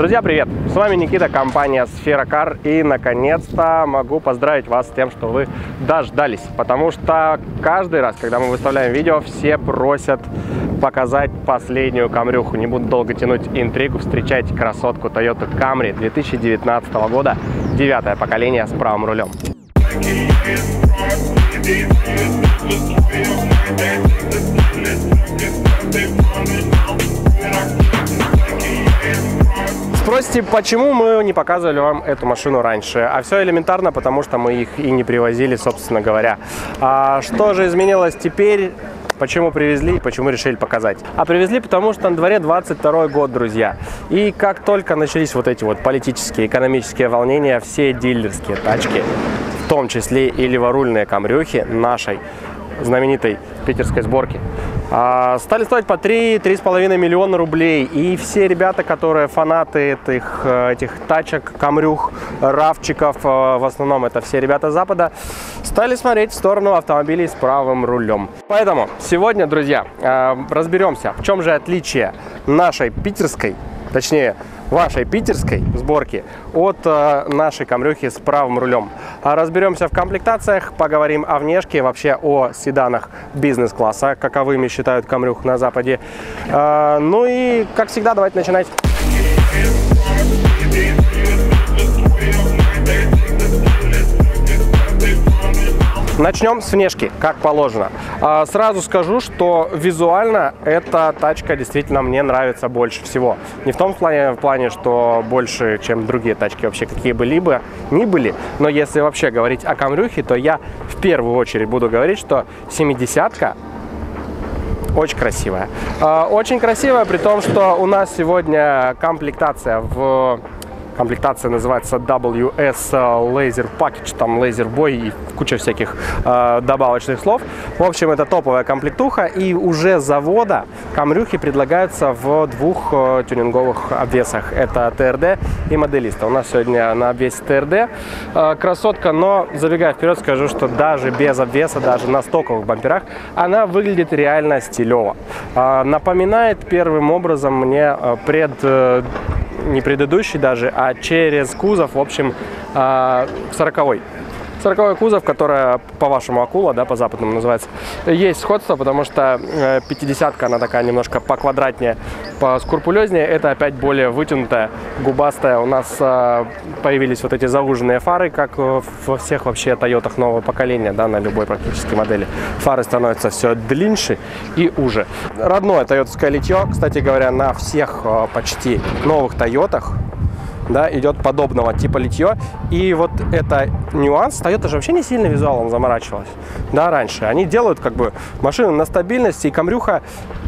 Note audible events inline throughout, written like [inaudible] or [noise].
Друзья, привет! С вами Никита, компания Сфера Кар. И, наконец-то, могу поздравить вас с тем, что вы дождались. Потому что каждый раз, когда мы выставляем видео, все просят показать последнюю камрюху. Не буду долго тянуть интригу. Встречайте красотку Toyota Camry 2019 года. Девятое поколение с правым рулем. Спросите, почему мы не показывали вам эту машину раньше? А все элементарно, потому что мы их и не привозили, собственно говоря. А что же изменилось теперь? Почему привезли и почему решили показать? А привезли, потому что на дворе 22 год, друзья. И как только начались вот эти вот политические, экономические волнения, все дилерские тачки, в том числе и леворульные камрюхи нашей знаменитой питерской сборки, стали стоить по 3-3,5 миллиона рублей. И все ребята, которые фанаты этих, э, этих тачек, камрюх, равчиков, э, в основном это все ребята Запада, стали смотреть в сторону автомобилей с правым рулем. Поэтому сегодня, друзья, э, разберемся, в чем же отличие нашей питерской, точнее, вашей питерской сборки от э, нашей камрюхи с правым рулем. А разберемся в комплектациях, поговорим о внешке, вообще о седанах бизнес-класса, каковыми считают камрюх на Западе. Э, ну и, как всегда, давайте начинать. Начнем с внешки, как положено. А, сразу скажу, что визуально эта тачка действительно мне нравится больше всего. Не в том плане, в плане, что больше, чем другие тачки вообще какие бы либо ни были, но если вообще говорить о камрюхе, то я в первую очередь буду говорить, что 70-ка очень красивая. А, очень красивая, при том, что у нас сегодня комплектация в комплектация называется WS Laser Package, там Laser Boy и куча всяких э, добавочных слов. В общем, это топовая комплектуха, и уже завода камрюхи предлагаются в двух э, тюнинговых обвесах. Это ТРД и моделиста. У нас сегодня на обвесе ТРД э, красотка, но забегая вперед, скажу, что даже без обвеса, даже на стоковых бамперах, она выглядит реально стилево. Э, напоминает первым образом мне э, пред э, не предыдущий даже, а через кузов, в общем, 40-й. А, 40 кузов, которая по-вашему акула, да, по-западному называется, есть сходство, потому что 50-ка, э, она такая немножко поквадратнее, поскрупулезнее. Это опять более вытянутая, губастая. У нас э, появились вот эти зауженные фары, как во всех вообще Тойотах нового поколения, да, на любой практически модели. Фары становятся все длиннее и уже. Родное тойотовское литье, кстати говоря, на всех э, почти новых Тойотах да, идет подобного типа литье. И вот это нюанс. Toyota же вообще не сильно визуалом заморачивалась, да, раньше. Они делают как бы машину на стабильности, и камрюха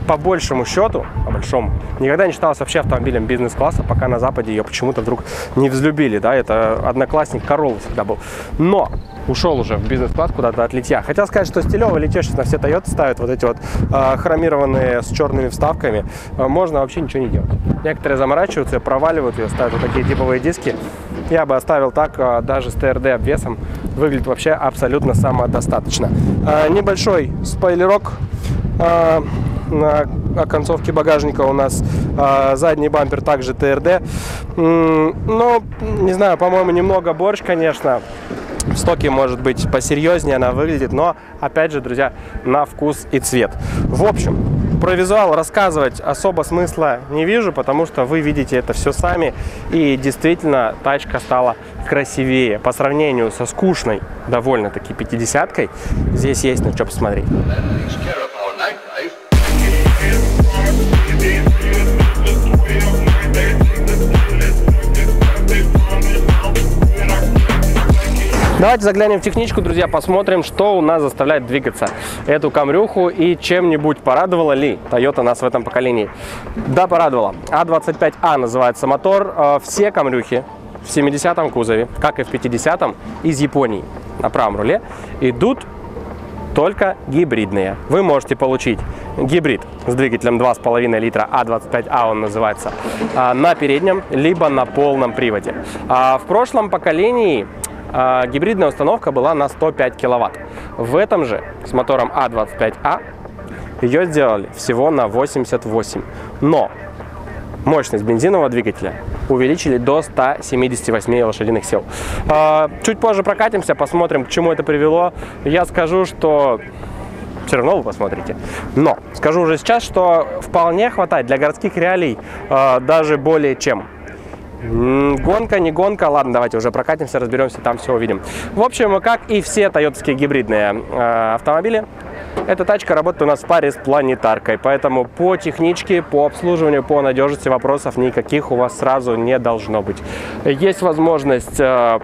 по большему счету, по большому, никогда не считалась вообще автомобилем бизнес-класса, пока на Западе ее почему-то вдруг не взлюбили, да, это одноклассник Королла всегда был. Но ушел уже в бизнес-класс куда-то от литья. Хотел сказать, что стилевое литье сейчас на все Toyota ставят, вот эти вот э, хромированные с черными вставками, э, можно вообще ничего не делать. Некоторые заморачиваются, проваливают ее, ставят вот такие типовые диски. Я бы оставил так, э, даже с ТРД обвесом, выглядит вообще абсолютно самодостаточно. Э, небольшой спойлерок. Э, на оконцовке багажника у нас э, задний бампер также ТРД. Но, не знаю, по-моему, немного борщ, конечно. В стоке может быть посерьезнее она выглядит, но опять же, друзья, на вкус и цвет. В общем, про визуал рассказывать особо смысла не вижу, потому что вы видите это все сами. И действительно, тачка стала красивее. По сравнению со скучной, довольно-таки 50-кой, здесь есть на что посмотреть. Давайте заглянем в техничку, друзья, посмотрим, что у нас заставляет двигаться эту камрюху и чем-нибудь порадовала ли Toyota нас в этом поколении. Да, порадовала. А25А называется мотор. Э, все камрюхи в 70-м кузове, как и в 50-м, из Японии на правом руле идут только гибридные. Вы можете получить гибрид с двигателем 2,5 литра А25А, он называется, э, на переднем, либо на полном приводе. А в прошлом поколении а, гибридная установка была на 105 киловатт. В этом же с мотором А25А ее сделали всего на 88. Но мощность бензинового двигателя увеличили до 178 лошадиных сил. А, чуть позже прокатимся, посмотрим, к чему это привело. Я скажу, что все равно вы посмотрите. Но скажу уже сейчас, что вполне хватает для городских реалий э, даже более чем. Гонка, не гонка, ладно, давайте уже прокатимся, разберемся, там все увидим. В общем, как и все тойотские гибридные э, автомобили, эта тачка работает у нас в паре с планетаркой, поэтому по техничке, по обслуживанию, по надежности вопросов никаких у вас сразу не должно быть. Есть возможность э,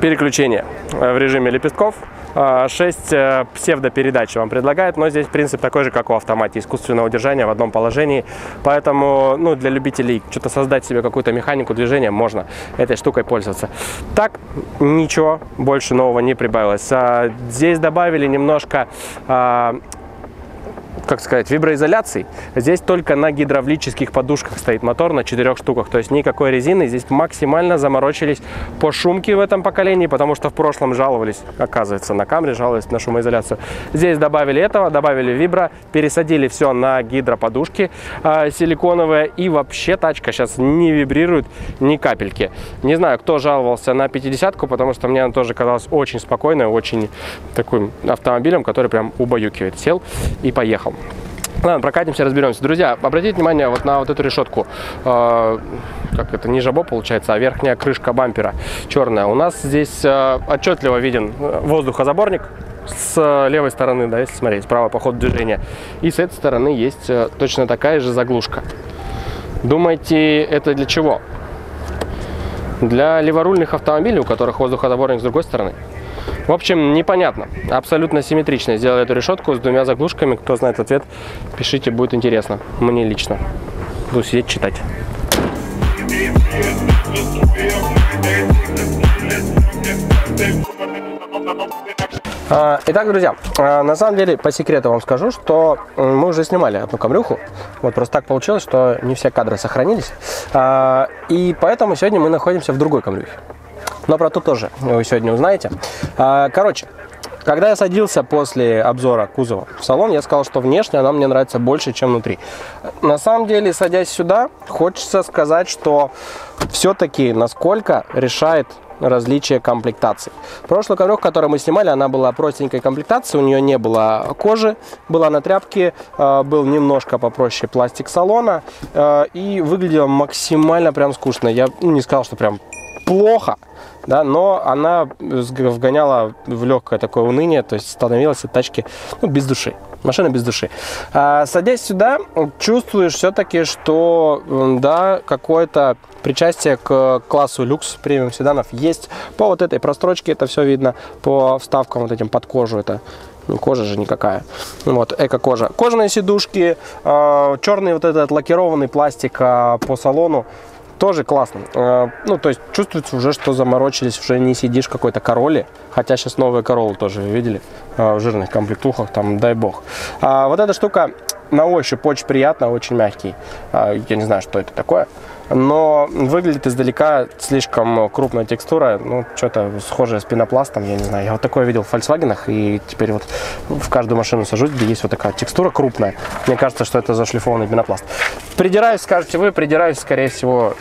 переключения в режиме лепестков, 6 э, псевдопередач вам предлагает, но здесь принцип такой же, как у автомате, искусственного удержания в одном положении. Поэтому ну, для любителей что-то создать себе какую-то механику движения можно этой штукой пользоваться. Так, ничего больше нового не прибавилось. А, здесь добавили немножко а, как сказать, виброизоляции. Здесь только на гидравлических подушках стоит мотор на четырех штуках, то есть никакой резины. Здесь максимально заморочились по шумке в этом поколении, потому что в прошлом жаловались, оказывается, на камере жаловались на шумоизоляцию. Здесь добавили этого, добавили вибро, пересадили все на гидроподушки э, силиконовые и вообще тачка сейчас не вибрирует ни капельки. Не знаю, кто жаловался на 50-ку, потому что мне она тоже казалась очень спокойной, очень таким автомобилем, который прям убаюкивает. Сел и поехал. Ладно, прокатимся, разберемся. Друзья, обратите внимание вот на вот эту решетку. Э, как это, не жабо получается, а верхняя крышка бампера черная. У нас здесь э, отчетливо виден воздухозаборник с левой стороны, да, если смотреть, справа по ходу движения. И с этой стороны есть э, точно такая же заглушка. Думаете, это для чего? Для леворульных автомобилей, у которых воздухозаборник с другой стороны. В общем, непонятно. Абсолютно симметрично сделали эту решетку с двумя заглушками. Кто знает ответ, пишите, будет интересно. Мне лично. Буду сидеть читать. А, итак, друзья, а, на самом деле, по секрету вам скажу, что мы уже снимали одну камрюху. Вот просто так получилось, что не все кадры сохранились. А, и поэтому сегодня мы находимся в другой камрюхе. Но про то тоже вы сегодня узнаете. А, короче, когда я садился после обзора кузова в салон, я сказал, что внешне она мне нравится больше, чем внутри. На самом деле, садясь сюда, хочется сказать, что все-таки насколько решает различие комплектаций. Прошлую коврёх, которую мы снимали, она была простенькой комплектации, у нее не было кожи, была на тряпке, а, был немножко попроще пластик салона а, и выглядела максимально прям скучно. Я ну, не сказал, что прям плохо, да, но она вгоняла в легкое такое уныние, то есть становилась от тачки ну, без души. Машина без души. А, садясь сюда, чувствуешь все-таки, что да, какое-то причастие к классу люкс премиум седанов есть. По вот этой прострочке это все видно, по вставкам вот этим под кожу это ну, кожа же никакая. Вот, эко-кожа. Кожаные сидушки, э, черный вот этот лакированный пластик э, по салону тоже классно. Э, ну, то есть чувствуется уже, что заморочились, уже не сидишь какой-то короле, хотя сейчас новые королы тоже видели э, в жирных комплектухах, там, дай бог. А вот эта штука на ощупь очень приятно, очень мягкий. А, я не знаю, что это такое но выглядит издалека слишком крупная текстура, ну, что-то схожее с пенопластом, я не знаю. Я вот такое видел в Volkswagen, и теперь вот в каждую машину сажусь, где есть вот такая текстура крупная. Мне кажется, что это зашлифованный пенопласт. Придираюсь, скажете вы, придираюсь, скорее всего,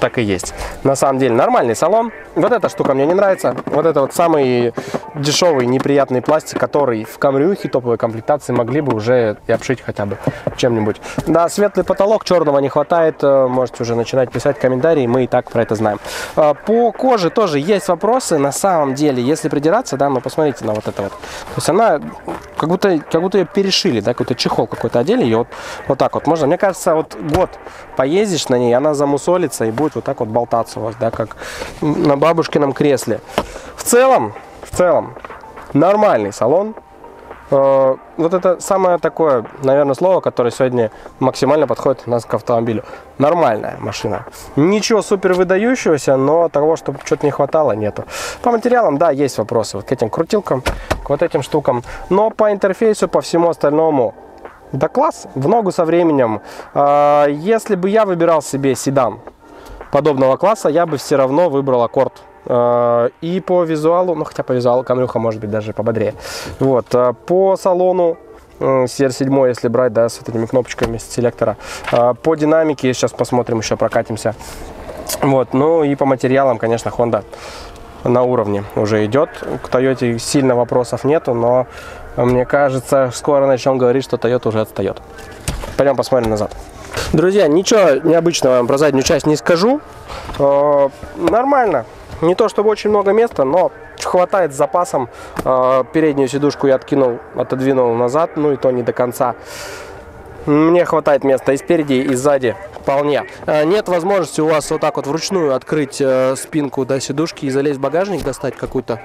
так и есть. На самом деле, нормальный салон. Вот эта штука мне не нравится. Вот это вот самый дешевый, неприятный пластик, который в камрюхе топовой комплектации могли бы уже и обшить хотя бы чем-нибудь. Да, светлый потолок, черного не хватает, э, можете уже начинать писать комментарии, мы и так про это знаем. А, по коже тоже есть вопросы, на самом деле, если придираться, да, ну посмотрите на вот это вот. То есть она как будто, как будто ее перешили, да, какой-то чехол какой-то одели, и вот, вот так вот можно. Мне кажется, вот год поездишь на ней, она замусолится и будет вот так вот болтаться у вас, да, как на бабушкином кресле. В целом, в целом, нормальный салон, Э, вот это самое такое, наверное, слово, которое сегодня максимально подходит у нас к автомобилю. Нормальная машина. Ничего супер выдающегося, но того, чтобы что-то не хватало, нету. По материалам, да, есть вопросы вот к этим крутилкам, к вот этим штукам. Но по интерфейсу, по всему остальному, да класс, в ногу со временем. Э, если бы я выбирал себе седан подобного класса, я бы все равно выбрал Аккорд Э, и по визуалу, ну хотя по визуалу камрюха может быть даже пободрее. Вот, э, по салону CR7, э, если брать, да, с этими кнопочками с селектора. По динамике, сейчас посмотрим, еще прокатимся. Вот, ну и по материалам, конечно, Honda на уровне уже идет. К Toyota сильно вопросов нету, но мне кажется, скоро начнем говорить, что Toyota уже отстает. Пойдем посмотрим назад. Друзья, ничего необычного вам про заднюю часть не скажу. Э, нормально. Не то чтобы очень много места, но хватает с запасом. Э, переднюю сидушку я откинул, отодвинул назад, ну и то не до конца. Мне хватает места и спереди, и сзади вполне. Э, нет возможности у вас вот так вот вручную открыть э, спинку до сидушки и залезть в багажник, достать какую-то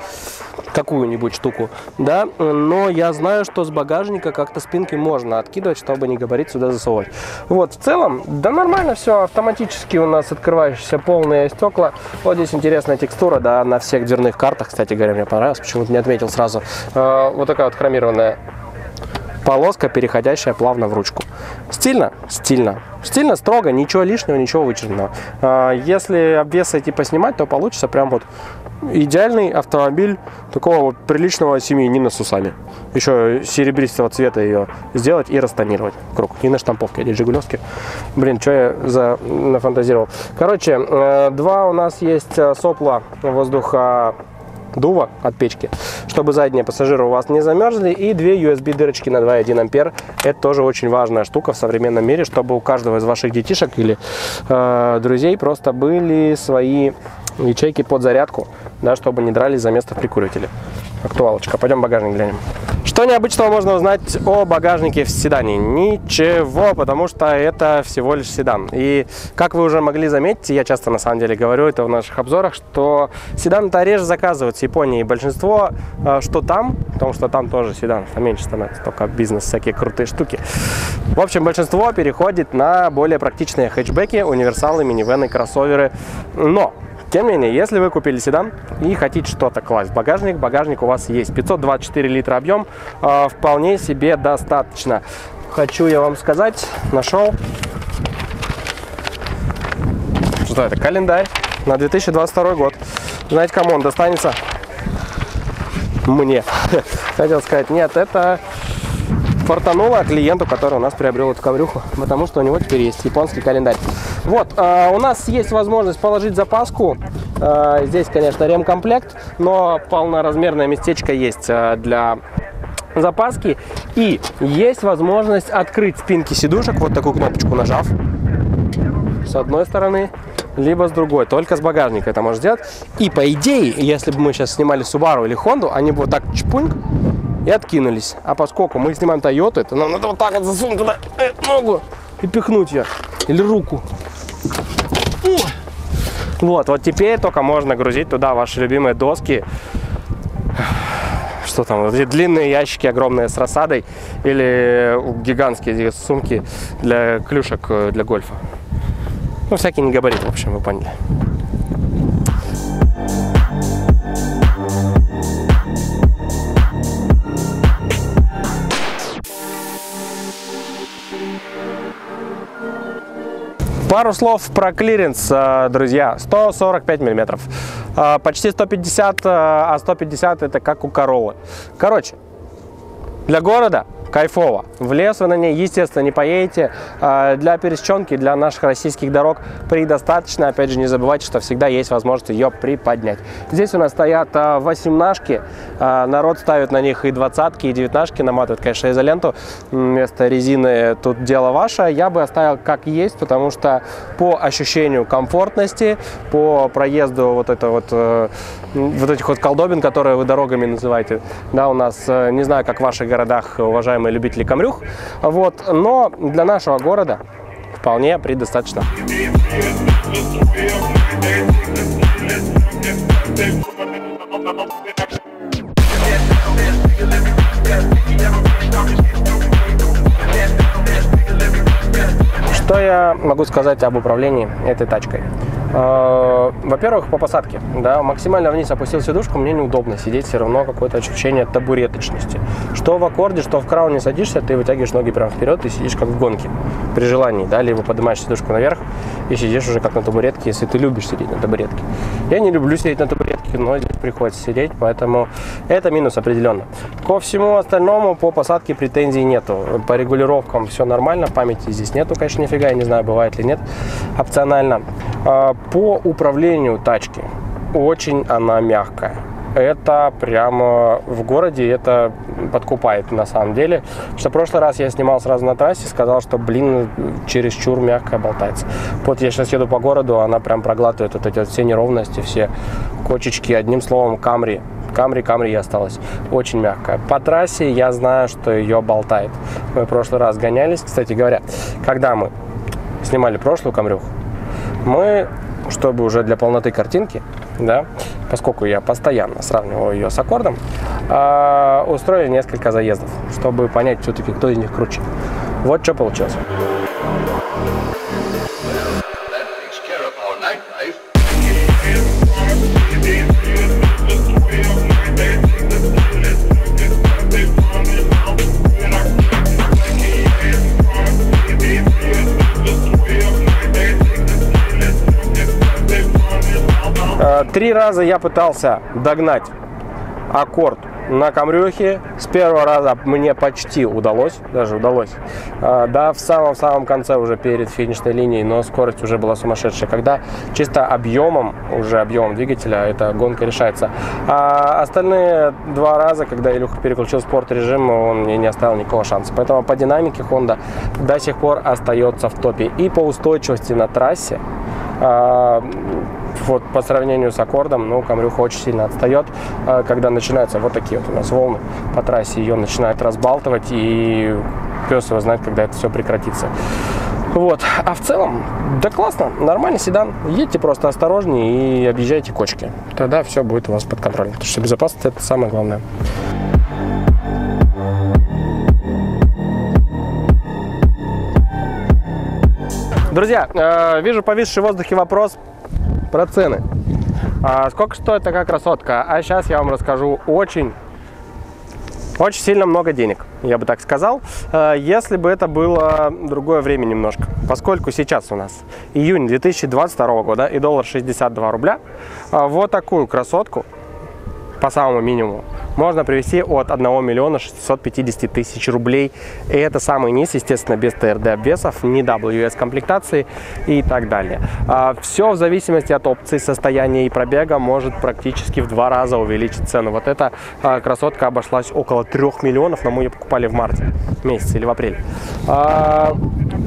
какую-нибудь штуку, да, но я знаю, что с багажника как-то спинки можно откидывать, чтобы не габарит сюда засовывать. Вот, в целом, да нормально все, автоматически у нас открывающиеся полные стекла. Вот здесь интересная текстура, да, на всех дверных картах, кстати говоря, мне понравилось, почему-то не отметил сразу. Э, вот такая вот хромированная полоска, переходящая плавно в ручку. Стильно? Стильно. Стильно, строго, ничего лишнего, ничего вычурного. А, если обвесы типа снимать, то получится прям вот идеальный автомобиль такого вот приличного семьянина с усами. Еще серебристого цвета ее сделать и растонировать круг. И на штамповке, эти жигулевски. Блин, что я за нафантазировал. Короче, э, два у нас есть э, сопла воздуха дува от печки, чтобы задние пассажиры у вас не замерзли, и две USB дырочки на 2,1 ампер. Это тоже очень важная штука в современном мире, чтобы у каждого из ваших детишек или э, друзей просто были свои ячейки под зарядку, да, чтобы не дрались за место в прикуривателе. Актуалочка. Пойдем багажник глянем. Что необычного можно узнать о багажнике в седане? Ничего, потому что это всего лишь седан. И как вы уже могли заметить, я часто на самом деле говорю это в наших обзорах, что седан-то реже заказывают с Японии. Большинство, э, что там, потому что там тоже седан, меньше становится, только бизнес, всякие крутые штуки. В общем, большинство переходит на более практичные хэтчбеки, универсалы, минивены, кроссоверы. Но тем не менее, если вы купили седан и хотите что-то класть в багажник, багажник у вас есть. 524 литра объем, э, вполне себе достаточно. Хочу я вам сказать, нашел, что это, календарь на 2022 год. Знаете, кому он достанется? Мне. [laughs] Хотел сказать, нет, это фартануло клиенту, который у нас приобрел эту коврюху, потому что у него теперь есть японский календарь. Вот, э, у нас есть возможность положить запаску. Э, здесь, конечно, ремкомплект, но полноразмерное местечко есть э, для запаски. И есть возможность открыть спинки сидушек, вот такую кнопочку нажав, с одной стороны, либо с другой. Только с багажника это можно сделать. И по идее, если бы мы сейчас снимали Subaru или Honda, они бы вот так чпуньк и откинулись. А поскольку мы снимаем Toyota, то нам надо вот так вот засунуть туда э, ногу и пихнуть ее. Или руку. Вот, вот теперь только можно грузить туда ваши любимые доски. Что там, вот эти длинные ящики огромные с рассадой или гигантские сумки для клюшек э, для гольфа. Ну, всякие не габариты, в общем, вы поняли. Пару слов про клиренс, э, друзья. 145 миллиметров. Э, почти 150, э, а 150 это как у Королы. Короче, для города кайфово. В лес вы на ней, естественно, не поедете. А, для пересеченки, для наших российских дорог предостаточно. Опять же, не забывайте, что всегда есть возможность ее приподнять. Здесь у нас стоят а, восемнашки. А, народ ставит на них и двадцатки, и девятнашки. Наматывает, конечно, изоленту. Вместо резины тут дело ваше. Я бы оставил как есть, потому что по ощущению комфортности, по проезду вот это вот, э, вот этих вот колдобин, которые вы дорогами называете, да, у нас, э, не знаю, как в ваших городах, уважаемые уважаемые любители камрюх. Вот, но для нашего города вполне предостаточно. Что я могу сказать об управлении этой тачкой? Э, во-первых, по посадке. Да, максимально вниз опустил сидушку, мне неудобно сидеть, все равно какое-то ощущение табуреточности. Что в аккорде, что в крауне садишься, ты вытягиваешь ноги прямо вперед и сидишь как в гонке при желании, да, либо поднимаешь сидушку наверх и сидишь уже как на табуретке, если ты любишь сидеть на табуретке. Я не люблю сидеть на табуретке, но здесь приходится сидеть, поэтому это минус определенно. Ко всему остальному по посадке претензий нету. По регулировкам все нормально, памяти здесь нету, конечно, нифига, я не знаю, бывает ли нет, опционально. По управлению тачки очень она мягкая это прямо в городе, это подкупает на самом деле. Что в прошлый раз я снимал сразу на трассе, сказал, что, блин, чересчур мягко болтается. Вот я сейчас еду по городу, она прям проглатывает вот эти вот все неровности, все кочечки, одним словом, камри. Камри, камри и осталось. Очень мягкая. По трассе я знаю, что ее болтает. Мы в прошлый раз гонялись, кстати говоря, когда мы снимали прошлую камрюху, мы, чтобы уже для полноты картинки, да, поскольку я постоянно сравниваю ее с аккордом, э, устроили несколько заездов, чтобы понять все-таки, кто из них круче. Вот что получилось. Три раза я пытался догнать аккорд на камрюхе. С первого раза мне почти удалось, даже удалось. А, да, в самом-самом конце уже перед финишной линией, но скорость уже была сумасшедшая. Когда чисто объемом, уже объемом двигателя, эта гонка решается. А остальные два раза, когда Илюха переключил спорт режим, он мне не оставил никакого шанса. Поэтому по динамике Honda до сих пор остается в топе. И по устойчивости на трассе вот по сравнению с аккордом, ну, Камрюха очень сильно отстает, а, когда начинаются вот такие вот у нас волны по трассе, ее начинает разбалтывать, и пес его знает, когда это все прекратится. Вот. А в целом, да классно, нормальный седан. Едьте просто осторожнее и объезжайте кочки. Тогда все будет у вас под контролем. Потому что безопасность это самое главное. Друзья, э, вижу повисший в воздухе вопрос про цены. А сколько стоит такая красотка? А сейчас я вам расскажу очень, очень сильно много денег, я бы так сказал, э, если бы это было другое время немножко. Поскольку сейчас у нас июнь 2022 года и доллар 62 рубля, э, вот такую красотку по самому минимуму можно привести от 1 миллиона 650 тысяч рублей. И это самый низ, естественно, без ТРД обвесов, не WS комплектации и так далее. А, Все в зависимости от опций состояния и пробега может практически в два раза увеличить цену. Вот эта а, красотка обошлась около 3 миллионов, но мы ее покупали в марте месяце или в апреле. А,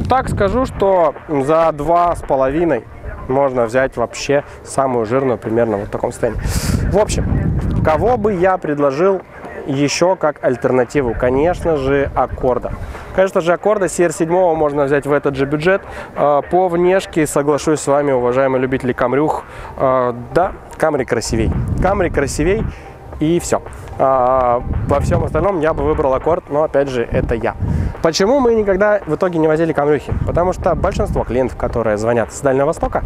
так скажу, что за два с половиной можно взять вообще самую жирную примерно в таком состоянии. В общем, Кого бы я предложил еще как альтернативу? Конечно же, аккорда. Конечно же, аккорда CR7 можно взять в этот же бюджет. А, по внешке соглашусь с вами, уважаемые любители камрюх. А, да, Камри красивей. Камри красивей и все. А, во всем остальном я бы выбрал аккорд, но опять же это я. Почему мы никогда в итоге не возили камрюхи? Потому что большинство клиентов, которые звонят с Дальнего Востока,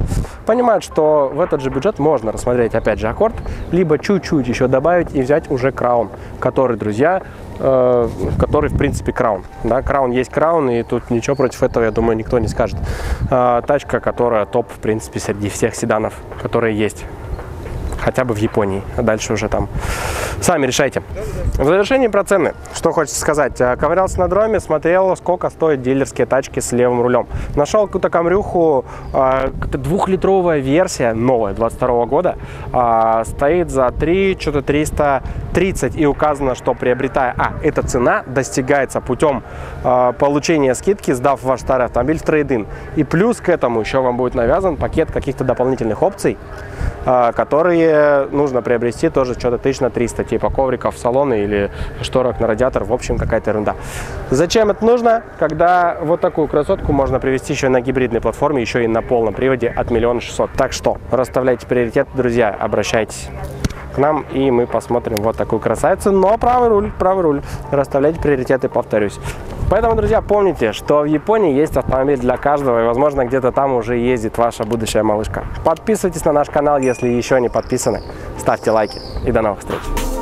понимают, что в этот же бюджет можно рассмотреть опять же аккорд, либо чуть-чуть еще добавить и взять уже краун, который, друзья, э, который в принципе краун. Да, краун есть краун, и тут ничего против этого, я думаю, никто не скажет. Э, тачка, которая топ в принципе среди всех седанов, которые есть хотя бы в Японии. А дальше уже там сами решайте. В завершении про цены. Что хочется сказать. Э, ковырялся на дроме, смотрел, сколько стоят дилерские тачки с левым рулем. Нашел какую-то камрюху, э, двухлитровая версия, новая, 22 года, э, стоит за 3, что-то 330 и указано, что приобретая... А, эта цена достигается путем получения скидки, сдав ваш старый автомобиль в трейдинг. И плюс к этому еще вам будет навязан пакет каких-то дополнительных опций, которые нужно приобрести тоже что-то тысяч на 300, типа ковриков в салоны или шторок на радиатор, в общем, какая-то ерунда. Зачем это нужно, когда вот такую красотку можно привести еще на гибридной платформе, еще и на полном приводе от миллиона шестьсот. Так что, расставляйте приоритет, друзья, обращайтесь к нам, и мы посмотрим вот такую красавицу. Но правый руль, правый руль. Расставляйте приоритеты, повторюсь. Поэтому, друзья, помните, что в Японии есть автомобиль для каждого, и, возможно, где-то там уже ездит ваша будущая малышка. Подписывайтесь на наш канал, если еще не подписаны. Ставьте лайки и до новых встреч.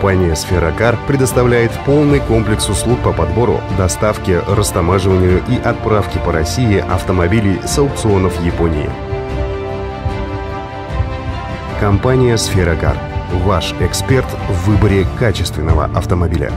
Компания «Сферокар» предоставляет полный комплекс услуг по подбору, доставке, растамаживанию и отправке по России автомобилей с аукционов Японии. Компания «Сферокар» – ваш эксперт в выборе качественного автомобиля.